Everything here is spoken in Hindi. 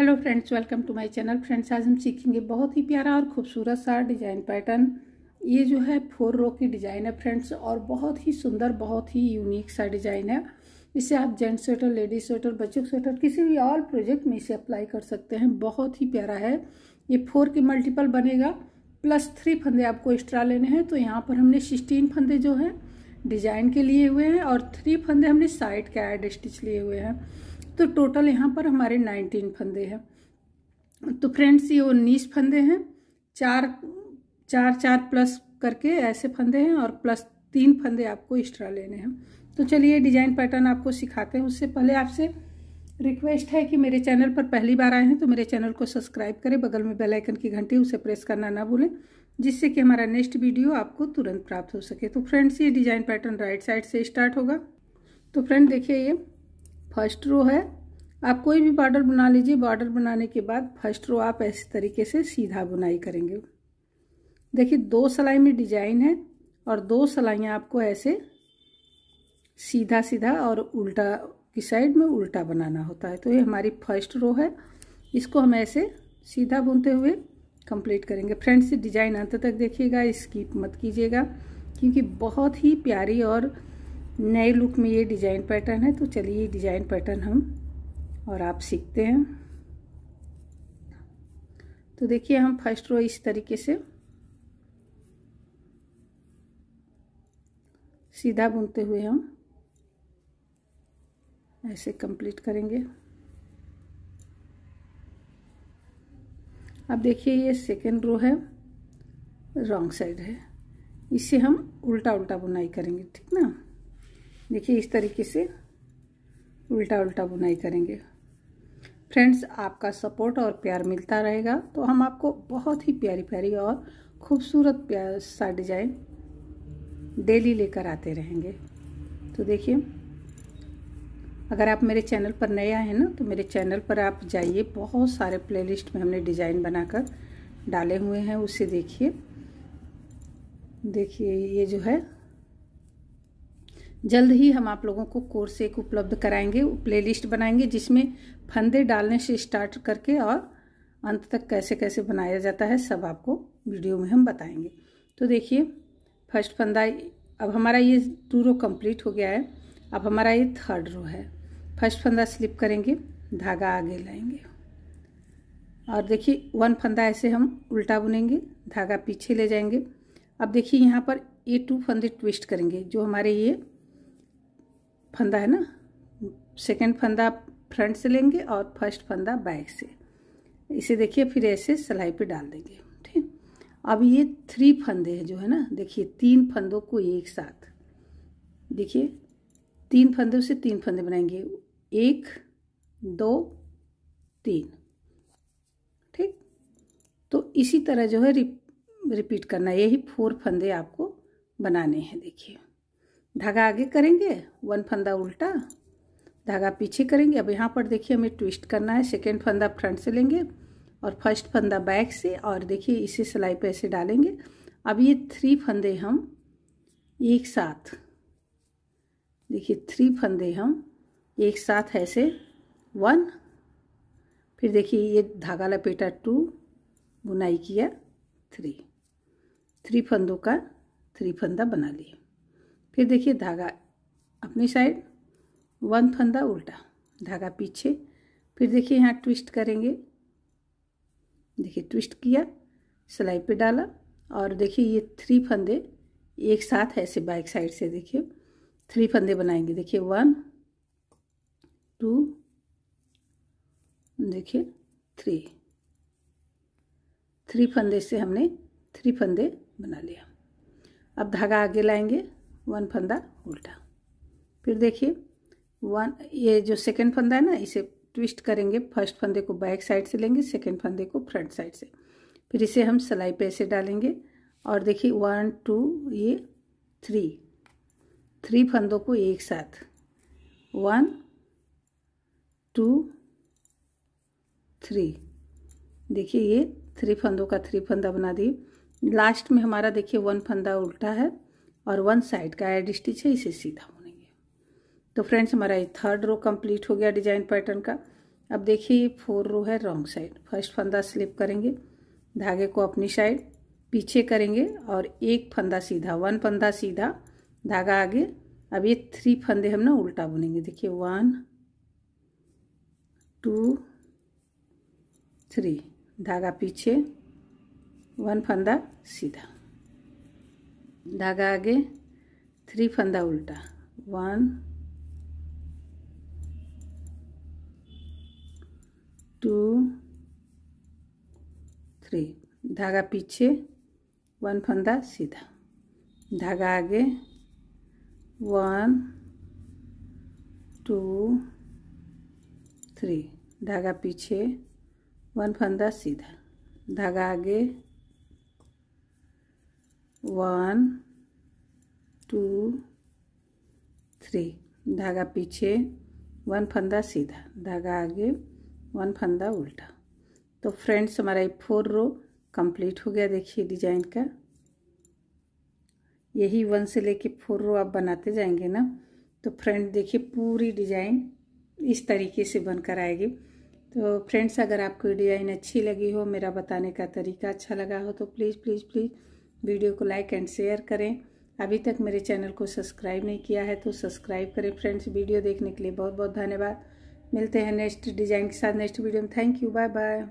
Hello friends welcome to my channel friends आज हम सीखेंगे बहुत ही प्यारा और खूबसूरत सा डिज़ाइन पैटर्न ये जो है फोर रो की डिज़ाइन है फ्रेंड्स और बहुत ही सुंदर, बहुत ही यूनिक सा डिज़ाइन है। इसे आप जेंट्स स्वेटर लेडीज़ स्वेटर बच्चों स्वेटर किसी भी ऑल प्रोजेक्ट में इसे अप्लाई कर सकते हैं। बहुत ही प्यारा है। ये फोर के मल्टीपल बनेगा प्लस थ्री फंदे आपको एक्स्ट्रा लेने हैं। तो यहाँ पर हमने सिक्सटीन फंदे जो हैं डिज़ाइन के लिए हुए हैं, और थ्री फंदे हमने साइड के एड स्टिच लिए हुए हैं। तो टोटल यहाँ पर हमारे नाइनटीन फंदे हैं। तो फ्रेंड्स, ये उन्नीस फंदे हैं। चार चार चार प्लस करके ऐसे फंदे हैं और प्लस तीन फंदे आपको एक्स्ट्रा लेने हैं। तो चलिए, डिज़ाइन पैटर्न आपको सिखाते हैं। उससे पहले आपसे रिक्वेस्ट है कि मेरे चैनल पर पहली बार आए हैं तो मेरे चैनल को सब्सक्राइब करें। बगल में बेल आइकन की घंटी, उसे प्रेस करना ना भूलें, जिससे कि हमारा नेक्स्ट वीडियो आपको तुरंत प्राप्त हो सके। तो फ्रेंड्स, ये डिज़ाइन पैटर्न राइट साइड से स्टार्ट होगा। तो फ्रेंड देखिए ये। फ़र्स्ट रो है। आप कोई भी बॉर्डर बना लीजिए। बॉर्डर बनाने के बाद फ़र्स्ट रो आप ऐसे तरीके से सीधा बुनाई करेंगे। देखिए, दो सिलाई में डिज़ाइन है और दो सिलाइयाँ आपको ऐसे सीधा सीधा और उल्टा की साइड में उल्टा बनाना होता है। तो ये हमारी फ़र्स्ट रो है। इसको हम ऐसे सीधा बुनते हुए कंप्लीट करेंगे। फ्रेंड्स डिज़ाइन अंत तक देखिएगा। स्कीप मत कीजिएगा, क्योंकि बहुत ही प्यारी और नए लुक में ये डिज़ाइन पैटर्न है तो चलिए ये डिज़ाइन पैटर्न हम और आप सीखते हैं। तो देखिए हम फ़र्स्ट रो इस तरीके से सीधा बुनते हुए हम ऐसे कंप्लीट करेंगे। अब देखिए ये सेकेंड रो है रॉन्ग साइड है। इसे हम उल्टा उल्टा बुनाई करेंगे, ठीक ना? देखिए, इस तरीके से उल्टा उल्टा बुनाई करेंगे। फ्रेंड्स, आपका सपोर्ट और प्यार मिलता रहेगा। तो हम आपको बहुत ही प्यारी प्यारी और खूबसूरत प्यार सा डिज़ाइन डेली लेकर आते रहेंगे। तो देखिए, अगर आप मेरे चैनल पर आए हैं ना तो मेरे चैनल पर आप जाइए। बहुत सारे प्लेलिस्ट में हमने डिज़ाइन बनाकर डाले हुए हैं, उसे देखिए। देखिए, ये जो है जल्द ही हम आप लोगों को कोर्स एक उपलब्ध कराएँगे, प्लेलिस्ट बनाएँगे, जिसमें फंदे डालने से स्टार्ट करके और अंत तक कैसे कैसे बनाया जाता है, सब आपको वीडियो में हम बताएँगे। तो देखिए, फ़र्स्ट फंदा, अब हमारा ये टू रो कंप्लीट हो गया है, अब हमारा ये थर्ड रो है। फ़र्स्ट फंदा स्लिप करेंगे, धागा आगे लाएँगे। और देखिए, वन फंदा ऐसे हम उल्टा बुनेंगे, धागा पीछे ले जाएँगे। अब देखिए, यहाँ पर ये टू फंदे ट्विस्ट करेंगे, जो हमारे ये फंदा है ना? सेकंड फंदा फ्रंट से लेंगे और फ़र्स्ट फंदा बैक से। इसे देखिए, फिर ऐसे सिलाई पे डाल देंगे, ठीक अब ये थ्री फंदे हैं जो है ना, देखिए, तीन फंदों को एक साथ। देखिए, तीन फंदों से तीन फंदे बनाएँगे। एक, दो, तीन, ठीक? तो इसी तरह जो है रिपीट करना। यही फोर फंदे आपको बनाने हैं, देखिए। धागा आगे करेंगे, वन फंदा उल्टा, धागा पीछे करेंगे। अब यहाँ पर देखिए हमें ट्विस्ट करना है। सेकेंड फंदा फ्रंट से लेंगे और फ़र्स्ट फंदा बैक से और देखिए इसी सिलाई पे ऐसे डालेंगे। अब ये थ्री फंदे हम एक साथ, देखिए थ्री फंदे हम एक साथ ऐसे वन फिर देखिए ये धागा लपेटा टू बुनाई किया थ्री थ्री फंदों का थ्री फंदा बना लिया फिर देखिए धागा अपनी साइड वन फंदा उल्टा, धागा पीछे, फिर देखिए यहाँ ट्विस्ट करेंगे। देखिए ट्विस्ट किया, सिलाई पे डाला, और देखिए ये थ्री फंदे एक साथ ऐसे बाइक साइड से देखिए। थ्री फंदे बनाएँगे, देखिए वन टू देखिए थ्री थ्री फंदे से हमने थ्री फंदे बना लिया। अब धागा आगे लाएँगे। वन फंदा उल्टा। फिर देखिए, वन, ये जो सेकंड फंदा है ना, इसे ट्विस्ट करेंगे। फ़र्स्ट फंदे को बैक साइड से लेंगे सेकंड फंदे को फ्रंट साइड से। फिर इसे हम सिलाई पे ऐसे डालेंगे। और देखिए वन टू ये थ्री थ्री फंदों को एक साथ। वन टू थ्री देखिए, ये थ्री फंदों का थ्री फंदा बना दिए। लास्ट में हमारा देखिए वन फंदा उल्टा है। और वन साइड का एड स्टिच है इसे सीधा बुनेंगे। तो फ्रेंड्स हमारा ये थर्ड रो कंप्लीट हो गया डिज़ाइन पैटर्न का। अब देखिए, ये फोर रो है रॉन्ग साइड फ़र्स्ट फंदा स्लिप करेंगे, धागे को अपनी साइड पीछे करेंगे और एक फंदा सीधा वन फंदा सीधा, धागा आगे। अब ये थ्री फंदे हम ना उल्टा बुनेंगे। देखिए वन टू थ्री धागा पीछे वन फंदा सीधा। धागा आगे, थ्री फंदा उल्टा। One, two, three. धागा पीछे, वन फंदा सीधा। धागा आगे, वन, टू, थ्री। धागा पीछे, वन फंदा सीधा। धागा आगे वन टू थ्री धागा पीछे वन फंदा सीधा, धागा आगे वन फंदा उल्टा. तो फ्रेंड्स हमारा ये फोर रो कंप्लीट हो गया देखिए डिज़ाइन का. यही वन से लेके फोर रो आप बनाते जाएँगे ना तो फ्रेंड देखिए पूरी डिज़ाइन इस तरीके से बनकर आएगी. तो फ्रेंड्स अगर आपको डिज़ाइन अच्छी लगी हो, मेरा बताने का तरीका अच्छा लगा हो तो प्लीज़ प्लीज़ प्लीज़ वीडियो को लाइक एंड शेयर करें। अभी तक मेरे चैनल को सब्सक्राइब नहीं किया है तो सब्सक्राइब करें। फ्रेंड्स, वीडियो देखने के लिए बहुत बहुत धन्यवाद। मिलते हैं नेक्स्ट डिज़ाइन के साथ नेक्स्ट वीडियो में। Thank you bye bye